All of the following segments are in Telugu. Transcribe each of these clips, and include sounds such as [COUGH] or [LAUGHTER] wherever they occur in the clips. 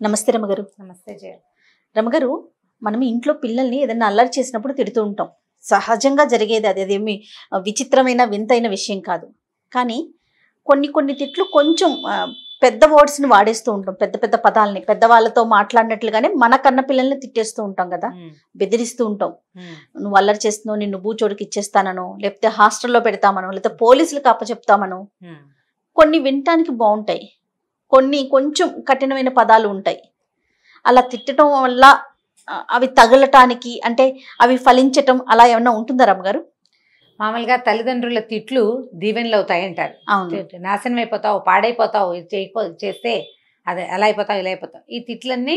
నమస్తే రమగారు. నమస్తే జయ. రమగారు మనం ఇంట్లో పిల్లల్ని ఏదైనా అల్లరి చేసినప్పుడు తిడుతూ ఉంటాం. సహజంగా జరిగేది అది. అదేమి విచిత్రమైన వింతైన విషయం కాదు. కానీ కొన్ని కొన్ని తిట్లు కొంచెం పెద్ద వర్డ్స్ని వాడేస్తూ ఉంటాం. పెద్ద పెద్ద పదాలని పెద్దవాళ్ళతో మాట్లాడినట్లుగానే మన కన్న పిల్లల్ని తిట్టేస్తూ ఉంటాం కదా. బెదిరిస్తూ ఉంటాం. నువ్వు అల్లరి చేస్తున్నావు నిన్ను బూచోడికి ఇచ్చేస్తానను లేకపోతే హాస్టల్లో పెడతామనో లేకపోతే పోలీసులకు అప్పచెప్తామనో కొన్ని వినటానికి బాగుంటాయి. కొన్ని కొంచెం కఠినమైన పదాలు ఉంటాయి. అలా తిట్టడం వల్ల అవి తగలటానికి అంటే అవి ఫలించటం అలా ఏమన్నా ఉంటుందా రమ్మగారు? మామూలుగా తల్లిదండ్రుల తిట్లు దీవెనలు అవుతాయి అంటారు అవును నాశనం అయిపోతావు పాడైపోతావు చేయకపోతే అదే అలా అయిపోతావు ఇలా అయిపోతావు. ఈ తిట్లన్నీ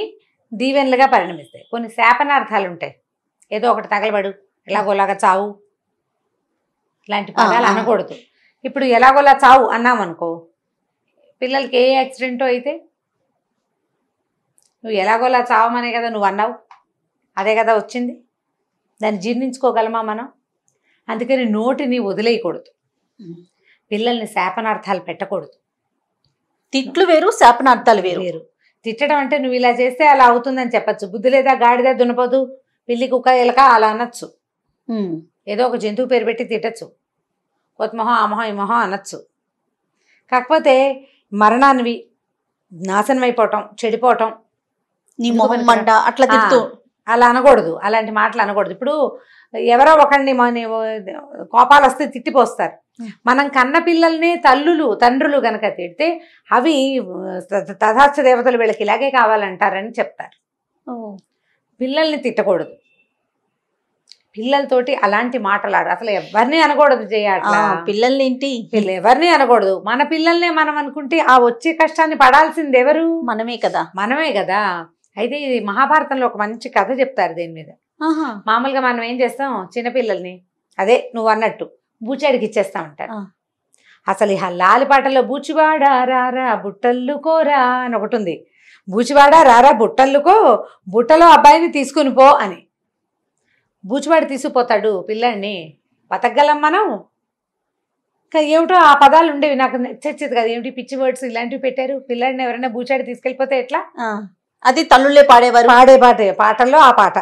దీవెనలుగా పరిణమిస్తాయి. కొన్ని శాపనార్థాలు ఉంటాయి. ఏదో ఒకటి తగలబడు ఎలాగోలాగా చావు. ఇలాంటి పదాలు. అనకూడదు. ఇప్పుడు ఎలాగోలా చావు అన్నామనుకో పిల్లలకి ఏ యాక్సిడెంటో అయితే నువ్వు ఎలాగోలా చావమనే కదా నువ్వు అన్నావు. అదే కదా వచ్చింది. దాన్ని జీర్ణించుకోగలమా మనం? అందుకని నోటిని వదిలేయకూడదు. పిల్లల్ని శాపనార్థాలు పెట్టకూడదు. తిట్లు వేరు శాపనార్థాలు వేరు. వేరు. తిట్టడం అంటే నువ్వు ఇలా చేస్తే అలా అవుతుందని చెప్పచ్చు. బుద్ధి లేదా గాడిద దునపదు పిల్లి కుక్క ఎలక అలా అనొచ్చు. ఏదో ఒక జంతువు పేరు పెట్టి తిట్టచ్చు. కొత్త మొహం ఆ మొహం ఈ మొహం అనొచ్చు. కాకపోతే మరణానివి నాశనం అయిపోవటం చెడిపోవటం. నీ మొహం మంట అట్లా తిడుతూ. అలా అనకూడదు. అలాంటి మాటలు అనకూడదు. ఇప్పుడు ఎవరో ఒకరిని మన కోపాలు వస్తే తిట్టిపోస్తారు. మనం కన్న పిల్లల్ని తల్లులు తండ్రులు గనక తిడితే అవి తథాస్థ దేవతలు వీళ్ళకి ఇలాగే కావాలంటారని చెప్తారు. పిల్లల్ని తిట్టకూడదు. పిల్లలతోటి అలాంటి మాటలు ఆడు అసలు ఎవరిని అనకూడదు చేయ ఆ, అట్లా పిల్లల్ని ఏంటి ఎవరిని అనకూడదు. మన పిల్లల్నే మనం అనుకుంటే ఆ వచ్చే కష్టాన్ని పడాల్సింది ఎవరు? మనమే కదా. మనమే కదా. అయితే ఇది మహాభారతంలో ఒక మంచి కథ చెప్తారు దీని మీద. మామూలుగా మనం ఏం చేస్తాం? చిన్నపిల్లల్ని అదే నువ్వు అన్నట్టు బూచాడికి ఇచ్చేస్తాం అంటారు. అసలు ఈ లాలి పాటలో బూచివాడా రారా బుట్టల్లుకోరా అని ఒకటి ఉంది బూచివాడా రారా బుట్టల్లుకో బుట్టలో అబ్బాయిని తీసుకుని పో అని. బూచివాడు తీసుకుపోతాడు పిల్లాడిని. బతకగలం మనం. ఏమిటో ఆ పదాలు ఉండేవి నాకు నచ్చేది కదా. ఏమిటి పిచ్చి వర్డ్స్ ఇలాంటివి పెట్టారు? పిల్లాడిని ఎవరైనా బూచాడి తీసుకెళ్ళిపోతే ఎట్లా. అది తల్లుళ్ళే పాడేవారు. పాడే పాట పాటల్లో ఆ పాట.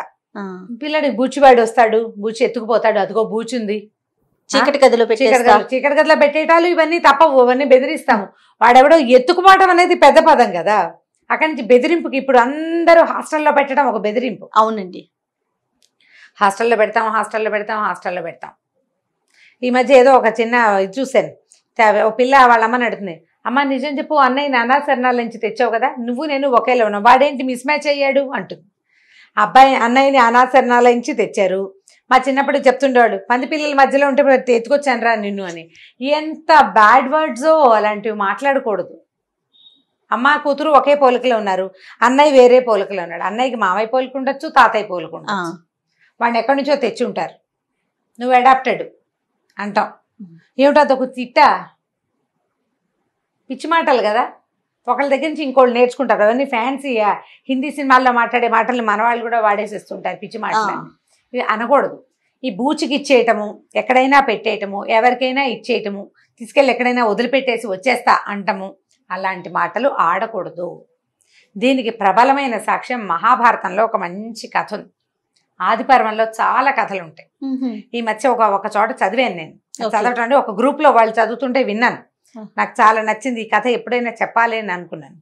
పిల్లడికి బూచివాడు వస్తాడు బూచి ఎత్తుకుపోతాడు అదిగో బూచుంది. చీకటి గదిలో చీకటి గదిలో పెట్టేటాలు ఇవన్నీ తప్పవు ఇవన్నీ బెదిరిస్తాము. వాడెవడో ఎత్తుకుపోవటం అనేది పెద్ద పదం కదా. అక్కడి నుంచి బెదిరింపుకి ఇప్పుడు అందరూ హాస్టల్లో పెట్టడం ఒక బెదిరింపు. అవునండి. హాస్టల్లో పెడతాం హాస్టల్లో పెడతాం హాస్టల్లో పెడతాం. ఈ మధ్య ఏదో ఒక చిన్న ఇది చూశాను. ఓ ఒక పిల్ల వాళ్ళ అమ్మని అడుగుతుంది అమ్మ నిజం చెప్పు అన్నయ్య నానా శరణాల నుంచి తెచ్చావు కదా నువ్వు నేను ఒకేలా ఉన్నావు వాడేంటి మిస్ మ్యాచ్ అయ్యాడు? అంటుంది. అబ్బాయి అన్నయ్యని అనాశరణాల నుంచి తెచ్చారు. మా చిన్నప్పుడు చెప్తుండేవాడు పంది పిల్లల మధ్యలో ఉంటే ఎత్తుకొచ్చాను రా నిన్ను అని. ఎంత బ్యాడ్ వర్డ్సో అలాంటివి మాట్లాడకూడదు. అమ్మ కూతురు ఒకే పోలికలో ఉన్నారు. అన్నయ్య వేరే పోలికలో ఉన్నాడు. అన్నయ్యకి మామయ్య పోలిక ఉండొచ్చు తాతయ్య పోలిక ఉండొచ్చు. వాడిని ఎక్కడి నుంచో తెచ్చి ఉంటారు నువ్వు అడాప్టెడ్ అంటాం. ఏమిటో అదొక తిట్ట. పిచ్చి మాటలు కదా. ఒకళ్ళ దగ్గర నుంచి ఇంకోళ్ళు నేర్చుకుంటారు. అవన్నీ ఫ్యాన్సీ హిందీ సినిమాల్లో మాట్లాడే మాటలు మన వాళ్ళు కూడా వాడేసేస్తుంటారు పిచ్చి మాటలు ఇవి అనకూడదు. ఈ బూచికి ఇచ్చేయటము ఎక్కడైనా పెట్టేయటము ఎవరికైనా ఇచ్చేయటము తీసుకెళ్ళి ఎక్కడైనా వదిలిపెట్టేసి వచ్చేస్తా అంటము అలాంటి మాటలు ఆడకూడదు. దీనికి ప్రబలమైన సాక్ష్యం మహాభారతంలో ఒక మంచి కథ ఉంది ఆదిపర్వంలో చాలా కథలు ఉంటాయి. ఈ మధ్య ఒక ఒక చోట చదివాను నేను. చదవటం అంటే ఒక గ్రూప్లో వాళ్ళు చదువుతుంటే విన్నాను. నాకు చాలా నచ్చింది ఈ కథ ఎప్పుడైనా చెప్పాలి అని అనుకున్నాను.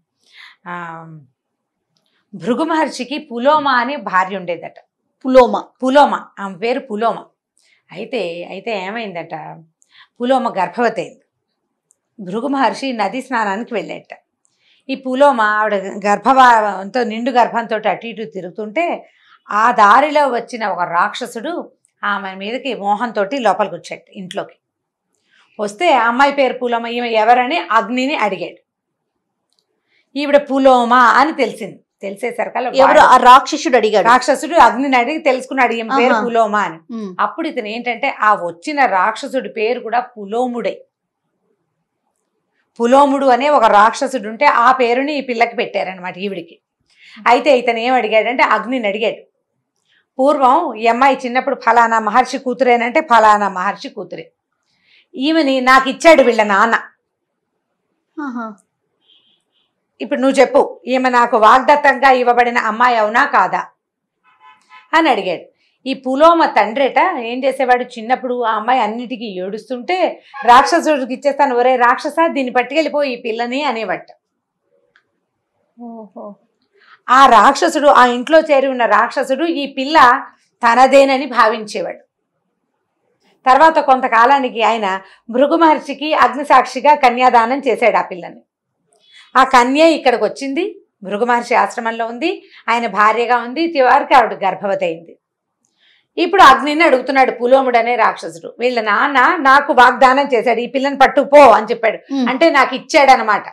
ఆ, భృగు మహర్షికి పులోమ అని భార్య ఉండేదట. పులోమ. పులోమ. ఆమె పేరు పులోమ. అయితే అయితే ఏమైందట? పులోమ గర్భవతి అయింది. భృగు మహర్షి నది స్నానానికి వెళ్ళేట. ఈ పులోమ ఆవిడ గర్భంతో నిండు గర్భంతో అటు ఇటు తిరుగుతుంటే ఆ దారిలో వచ్చిన ఒక రాక్షసుడు ఆమె మీదకి మోహంతో లోపలికి వచ్చాడు ఇంట్లోకి. వస్తే అమ్మాయి పేరు పులోమ ఈమె ఎవరని అగ్నిని అడిగాడు. ఈవిడ పులోమ అని తెలిసింది. తెలిసేసరికల్లా ఎవరు? ఆ రాక్షసుడు అడిగాడు. రాక్షసుడు అగ్నిని అడిగి తెలుసుకున్నాడు ఈమె పేరు. పులోమ అని. అప్పుడు ఇతను ఏంటంటే ఆ వచ్చిన రాక్షసుడి పేరు కూడా పులోముడే. పులోముడు అనే ఒక రాక్షసుడు ఉంటే ఆ పేరుని ఈ పిల్లకి పెట్టారనమాట ఈవిడికి. అయితే ఇతను ఏం అడిగాడంటే అగ్నిని అడిగాడు. పూర్వం ఈ అమ్మాయి చిన్నప్పుడు ఫలానా మహర్షి కూతురేనంటే ఫలానా మహర్షి కూతురే. ఈమెని నాకు ఇచ్చాడు వీళ్ళ నాన్న. ఇప్పుడు నువ్వు చెప్పు ఈమె నాకు వాగ్దత్తంగా ఇవ్వబడిన అమ్మాయి అవునా కాదా? అని అడిగాడు. ఈ పులోమ తండ్రిట ఏం చేసేవాడు? చిన్నప్పుడు ఆ అమ్మాయి అన్నిటికీ ఏడుస్తుంటే రాక్షసుడికి ఇచ్చేస్తాను ఒరే రాక్షస దీన్ని పట్టుకెళ్ళిపోయి ఈ పిల్లని అనేవట. ఓహో. ఆ రాక్షసుడు ఆ ఇంట్లో చేరి ఉన్న రాక్షసుడు ఈ పిల్ల తనదేనని భావించేవాడు. తర్వాత కొంతకాలానికి ఆయన భృగు మహర్షికి అగ్నిసాక్షిగా కన్యాదానం చేశాడు ఆ పిల్లని. ఆ కన్య ఇక్కడికి వచ్చింది భృగు మహర్షి ఆశ్రమంలో ఉంది ఆయన భార్యగా ఉంది చివరికి ఆవిడ గర్భవతి అయింది ఇప్పుడు అగ్నిని అడుగుతున్నాడు పులోముడు అనే రాక్షసుడు. వీళ్ళ నాన్న నాకు వాగ్దానం చేశాడు ఈ పిల్లని పట్టుకుపో అని చెప్పాడు. అంటే నాకు ఇచ్చాడనమాట.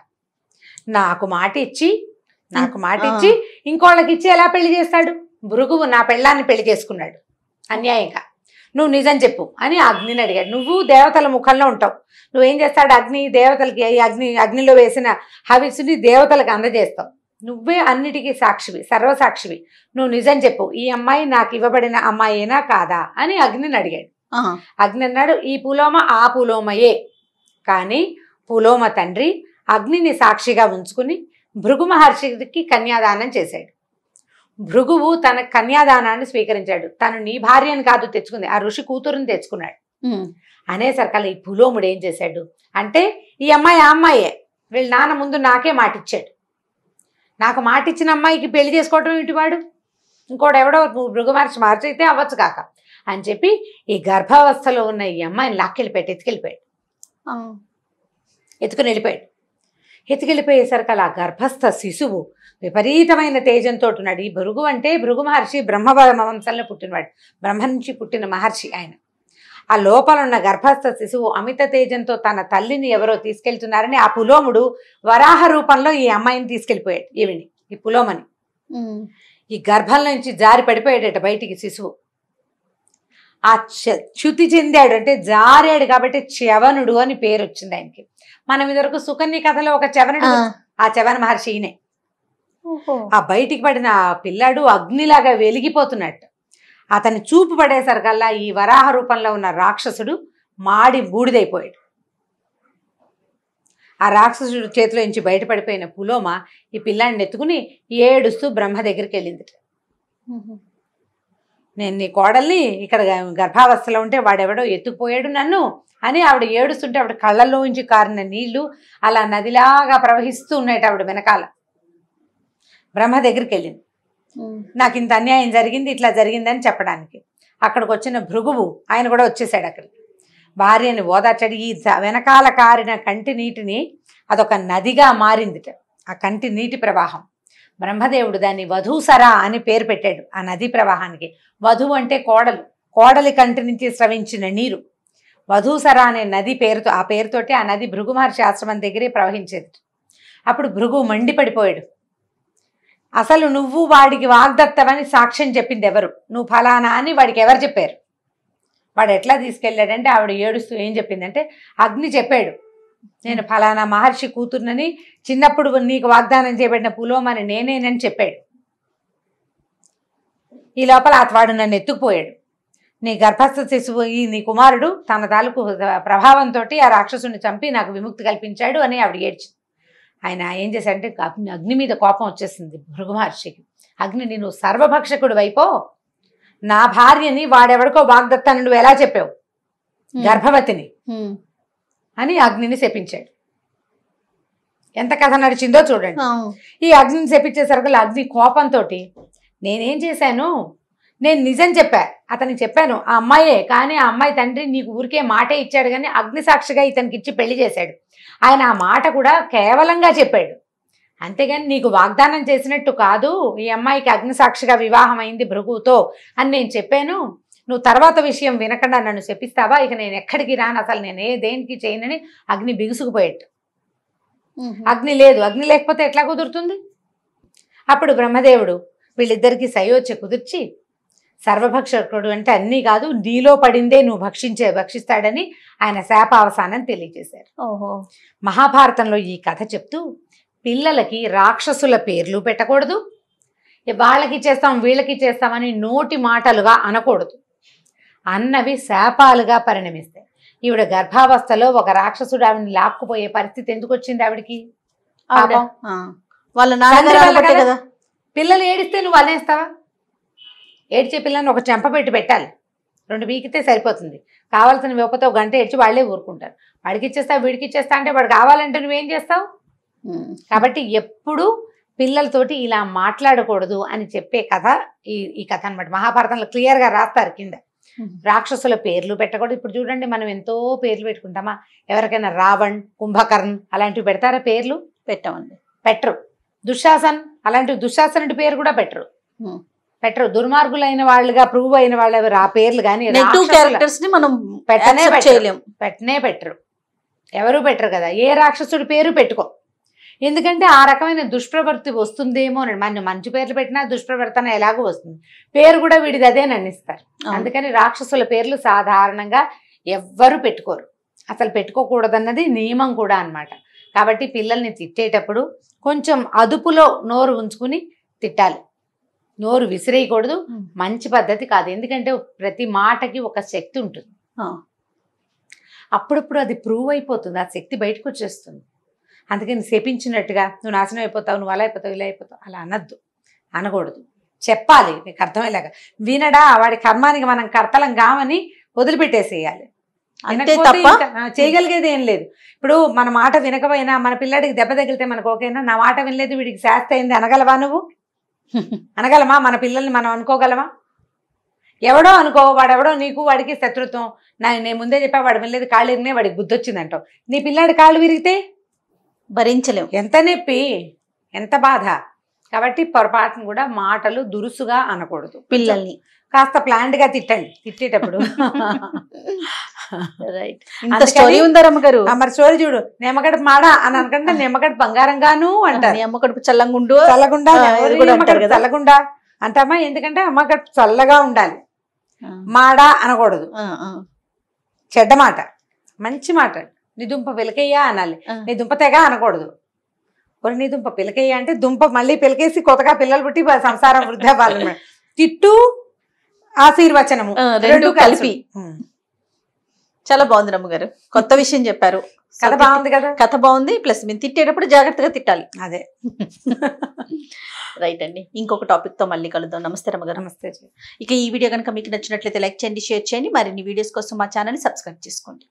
నాకు మాట ఇచ్చి నాకు మాట ఇచ్చి ఇంకోళ్ళకి ఇచ్చి ఎలా పెళ్ళి చేస్తాడు? భృగువు నా పెళ్ళాన్ని పెళ్ళి చేసుకున్నాడు. అన్యాయంగా. నువ్వు నిజం చెప్పు అని అగ్నిని అడిగాడు. నువ్వు దేవతల ముఖంలో ఉంటావు. నువ్వేం చేస్తాడు? అగ్ని దేవతలకి అగ్ని అగ్నిలో వేసిన హవిస్సుని దేవతలకు అందజేస్తావు. నువ్వే అన్నిటికీ సాక్షివి సర్వసాక్షివి. నువ్వు నిజం చెప్పు. ఈ అమ్మాయి నాకు ఇవ్వబడిన అమ్మాయేనా కాదా? అని అగ్నిని అడిగాడు. అగ్ని అన్నాడు ఈ పులోమ ఆ పులోమయే. కానీ పులోమ తండ్రి అగ్నిని సాక్షిగా ఉంచుకుని భృగు మహర్షికి కన్యాదానం చేశాడు. భృగువు తన కన్యాదానాన్ని స్వీకరించాడు. తను నీ భార్యను కాదు తెచ్చుకుంది. ఆ ఋషి కూతురుని తెచ్చుకున్నాడు. అనేసరికల్లా ఈ పులోముడు ఏం చేశాడు? అంటే ఈ అమ్మాయి ఆ అమ్మాయే. వీళ్ళ నాన్న ముందు నాకే మాటిచ్చాడు. నాకు మాటిచ్చిన అమ్మాయికి పెళ్ళి చేసుకోవటం ఇటువాడు ఇంకోటి ఎవడో నువ్వు భృగుమహర్షి మహర్షి అయితే అవ్వచ్చు కాక. అని చెప్పి ఈ గర్భావస్థలో ఉన్న ఈ అమ్మాయిని లాక్కెళ్ళిపోయాడు ఎత్తుకెళ్ళిపోయాడు. ఎత్తుకుని వెళ్ళిపోయాడు. ఎత్తుకెళ్ళిపోయేసరికి అలా గర్భస్థ శిశువు విపరీతమైన తేజంతో ఉన్నాడు. ఈ భృగు అంటే భృగు మహర్షి బ్రహ్మ వంశంలో పుట్టినవాడు. బ్రహ్మ నుంచి పుట్టిన మహర్షి ఆయన. ఆ లోపల ఉన్న గర్భస్థ శిశువు అమిత తేజంతో తన తల్లిని ఎవరో తీసుకెళ్తున్నారని ఆ పులోముడు వరాహ రూపంలో ఈ అమ్మాయిని తీసుకెళ్ళిపోయాడు ఈవిని ఈ పులోమని. ఈ గర్భం నుంచి జారి పడిపోయాడట బయటికి శిశువు. ఆ చ్యుతి చెందాడు అంటే జారాడు కాబట్టి చవనుడు అని పేరు వచ్చింది ఆయనకి మనం ఇదివరకు సుకన్య కథలో ఒక చవనుడు ఆ. చవన మహర్షి ఈయనే. ఆ బయటికి పడిన ఆ పిల్లాడు అగ్నిలాగా వెలిగిపోతున్నట్టు అతని చూపు పడేసరికల్లా ఈ వరాహ రూపంలో ఉన్న రాక్షసుడు మాడి బూడిదైపోయాడు ఆ రాక్షసుడు చేతిలో నుంచి బయటపడిపోయిన పులోమ ఈ పిల్లాడిని ఎత్తుకుని ఏడుస్తూ బ్రహ్మ దగ్గరికి వెళ్ళింది. నేను నీ కోడల్ని ఇక్కడ గర్భావస్థలో ఉంటే వాడెవడో ఎత్తుకుపోయాడు నన్ను అని ఆవిడ ఏడుస్తుంటే ఆవిడ కళ్ళల్లో నుంచి కారిన నీళ్ళు అలా నదిలాగా ప్రవహిస్తూ ఉన్నాయి ఆవిడ వెనకాల. బ్రహ్మ దగ్గరికి వెళ్ళింది. నాకు ఇంత అన్యాయం జరిగింది ఇట్లా జరిగిందని చెప్పడానికి. అక్కడికి వచ్చిన భృగువు ఆయన కూడా వచ్చేసాడు అక్కడికి. భార్యని ఓదార్చాడు. ఈ వెనకాల కారిన కంటి నీటిని అదొక నదిగా మారిందిట. ఆ కంటి నీటి ప్రవాహం. బ్రహ్మదేవుడు దాన్ని వధూసరా అని పేరు పెట్టాడు ఆ నదీ ప్రవాహానికి. వధువు అంటే కోడలు. కోడలి కంటి నుంచి స్రవించిన నీరు. వధూసర అనే నది పేరుతో ఆ పేరుతోటి ఆ నది భృగు మహర్షి ఆశ్రమం దగ్గరే ప్రవహించేది. అప్పుడు భృగు మండిపడిపోయాడు. అసలు నువ్వు వాడికి వాగ్దత్తవని సాక్ష్యం చెప్పింది ఎవరు? నువ్వు ఫలానా అని వాడికి ఎవరు చెప్పారు? వాడు ఎట్లా తీసుకెళ్ళాడంటే ఆవిడ ఏడుస్తూ ఏం చెప్పిందంటే అగ్ని చెప్పాడు. నేను ఫలానా మహర్షి కూతుర్నని చిన్నప్పుడు నీకు వాగ్దానం చేయబడిన పులోమని నేనేనని చెప్పాడు. ఈ లోపల అతవాడు నన్ను ఎత్తుకుపోయాడు. నీ గర్భస్థ శిశువు ఈ నీ కుమారుడు తన తాలూకు ప్రభావంతో ఆ రాక్షసుని చంపి నాకు విముక్తి కల్పించాడు అని ఆవిడ ఏడ్చింది. ఆయన ఏం చేశాడంటే అగ్ని అగ్ని మీద కోపం వచ్చేసింది భృగు మహర్షికి. అగ్ని నేను సర్వభక్షకుడు వైపో నా భార్యని వాడెవడికో వాగ్దత్తాన్ని నువ్వు ఎలా చెప్పావు? గర్భవతిని. అని అగ్నిని శపించాడు. ఎంత కథ నడిచిందో చూడండి. ఈ అగ్నిని శపించేసరికి అగ్ని కోపంతో నేనేం చేశాను? నేను నిజం చెప్పా. అతనికి చెప్పాను ఆ అమ్మాయే కానీ ఆ అమ్మాయి తండ్రి నీకు ఊరికే మాటే ఇచ్చాడు కానీ అగ్ని సాక్షిగా ఇతనికి ఇచ్చి పెళ్ళి చేశాడు. ఆయన ఆ మాట కూడా కేవలంగా చెప్పాడు. అంతేగాని నీకు వాగ్దానం చేసినట్టు కాదు ఈ అమ్మాయికి అగ్ని సాక్షిగా వివాహం అయింది భృగుతో అని నేను చెప్పాను. నువ్వు తర్వాత విషయం వినకుండా నన్ను శపిస్తావా? ఇక నేను ఎక్కడికి రాను? అసలు నేను ఏ దేనికి చేయనని అగ్ని బిగుసుకుపోయేట్టు. అగ్ని లేదు. అగ్ని లేకపోతే ఎట్లా కుదురుతుంది? అప్పుడు బ్రహ్మదేవుడు వీళ్ళిద్దరికీ సయోధ్య కుదిర్చి సర్వభక్షకుడు అంటే అన్నీ కాదు నీలో పడిందే నువ్వు భక్షించే భక్షిస్తాడని ఆయన శాపావసానం తెలియజేశారు. ఓహో. మహాభారతంలో ఈ కథ చెప్తూ పిల్లలకి రాక్షసుల పేర్లు పెట్టకూడదు. వాళ్ళకి చేస్తాం వీళ్ళకి చేస్తామని నోటి మాటలుగా అనకూడదు. అన్నవి శాపాలుగా పరిణమిస్తాయి. ఈవిడ గర్భావస్థలో ఒక రాక్షసుడు ఆవిడని లాక్కుపోయే పరిస్థితి ఎందుకు వచ్చింది ఆవిడకి. వాళ్ళ నాన్నగారు పిల్లలు ఏడిస్తే నువ్వు అనేస్తావా ఏడ్చే పిల్లని ఒక చెంప పెట్టి పెట్టాలి. రెండు బీకితే సరిపోతుంది. కావాల్సిన విప్పతో ఒక గంట ఏడ్చి వాళ్ళే ఊరుకుంటారు. వాడికి ఇచ్చేస్తా వీడికి ఇచ్చేస్తా అంటే వాడు కావాలంటే నువ్వేం చేస్తావు. కాబట్టి ఎప్పుడు పిల్లలతోటి ఇలా మాట్లాడకూడదు అని చెప్పే కథ ఈ ఈ కథ అనమాట మహాభారతంలో క్లియర్గా రాస్తారు కింద. [LAUGHS] రాక్షసుల పేర్లు పెట్టకూడదు. ఇప్పుడు చూడండి మనం ఎంతో పేర్లు పెట్టుకుంటామా? ఎవరికైనా రావణ్ కుంభకర్ణ్ అలాంటివి పెడతారా పేర్లు? పెట్టామండి. పెట్టరు. దుశ్శాసన్ అలాంటి దుశ్శాసనుడి పేరు కూడా పెట్టరు. పెట్టరు. దుర్మార్గులైన వాళ్ళుగా ప్రూవ్ అయిన వాళ్ళు ఎవరు ఆ పేర్లు కానీ క్యారెక్టర్స్ని మనం పెట్టనే. చేయలేం. పెట్టనే పెట్టరు. ఎవరు పెట్టరు కదా? ఏ రాక్షసుడి పేరు పెట్టుకో. ఎందుకంటే ఆ రకమైన దుష్ప్రవృత్తి వస్తుందేమో అని మన మంచి పేర్లు పెట్టినా దుష్ప్రవర్తన ఎలాగో వస్తుంది. పేరు కూడా వీడిది అదే నన్నిస్తారు. అందుకని రాక్షసుల పేర్లు సాధారణంగా ఎవ్వరు పెట్టుకోరు. అసలు పెట్టుకోకూడదన్నది నియమం కూడా అన్నమాట. కాబట్టి పిల్లల్ని తిట్టేటప్పుడు కొంచెం అదుపులో నోరు ఉంచుకుని తిట్టాలి. నోరు విసిరేయకూడదు. మంచి పద్ధతి కాదు. ఎందుకంటే ప్రతి మాటకి ఒక శక్తి ఉంటుంది. అప్పుడప్పుడు అది ప్రూవ్ అయిపోతుంది. ఆ శక్తి బయటకు వచ్చేస్తుంది. అందుకని శపించినట్టుగా నువ్వు నాశనం అయిపోతావు నువ్వు అలా అయిపోతావు ఇలా అయిపోతావు. అలా అనద్దు. అనకూడదు. చెప్పాలి. నీకు అర్థమయ్యేలాగా. వినడా వాడి కర్మానికి మనం కర్తలం కామని వదిలిపెట్టేసేయాలి. అంతే తప్ప? చేయగలిగేది ఏం లేదు. ఇప్పుడు మన మాట వినకపోయినా మన పిల్లాడికి దెబ్బ తగిలితే మనకు ఓకేనా? నా మాట వినలేదు వీడికి శాస్తి అయింది అనగలవా నువ్వు? అనగలమా? మన పిల్లల్ని మనం అనుకోగలమా? ఎవడో అనుకో వాడెవడో నీకు వాడికి శత్రుత్వం. నా నేను ముందే చెప్పా వాడు వెళ్ళేది కాళ్ళు ఇరిగినే వాడికి బుద్ధి వచ్చిందంటావు నీ పిల్లాడి కాళ్ళు విరిగితే భరించలేం ఎంత నొప్పి ఎంత బాధ. కాబట్టి పొరపాటును కూడా మాటలు దురుసుగా అనకూడదు. పిల్లల్ని. కాస్త ప్లాంట్గా తిట్టండి తిట్టేటప్పుడు. రైట్ ఇంత అందుకని- స్టోరీ మరి చూడు చూడు. నిమ్మగడ మాడ అని అనుకుంటే నిమ్మగడ బంగారంగాను అంటారు. నీ అమ్మ కడుపు చల్లంగుండు? చల్లగుండా. చల్లగుండా? అంటామా? ఎందుకంటే అమ్మగడ చల్లగా ఉండాలి. మాడ అనకూడదు. చెడ్డ మాట. మంచి మాట. నీ దుంప పిలకయ్యా అనాలి. నీ దుంప తెగ అనకూడదు. ఒరి నీ దుంప పిలకయ్యా అంటే దుంప మళ్ళీ పిలకేసి కొత్తగా పిల్లలు పుట్టి సంసారం వృద్ధా పాలన తిట్టు ఆశీర్వచనము. రెండు కలిపి. చాలా బాగుంది రమ్మగారు కొత్త విషయం చెప్పారు. కథ బాగుంది కదా? కథ బాగుంది ప్లస్ మేము తిట్టేటప్పుడు జాగ్రత్తగా తిట్టాలి. అదే. [LAUGHS] రైట్ అండి. ఇంకొక టాపిక్తో మళ్ళీ కలుద్దాం. నమస్తే రమ్మగారు నమస్తే ఇక ఈ వీడియో కనుక మీకు నచ్చినట్లయితే లైక్ చేయండి షేర్ చేయండి. మరిన్ని వీడియోస్ కోసం మా ఛానల్ సబ్స్క్రైబ్ చేసుకోండి.